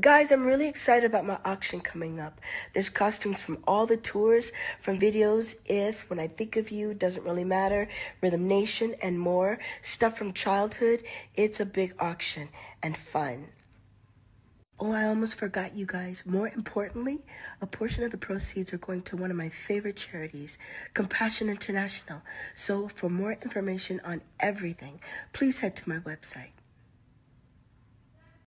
Guys, I'm really excited about my auction coming up. There's costumes from all the tours, from videos, If, When I Think of You, Doesn't Really Matter, Rhythm Nation, and more. Stuff from childhood. It's a big auction and fun. Oh, I almost forgot you guys. More importantly, a portion of the proceeds are going to one of my favorite charities, Compassion International. So, for more information on everything, please head to my website.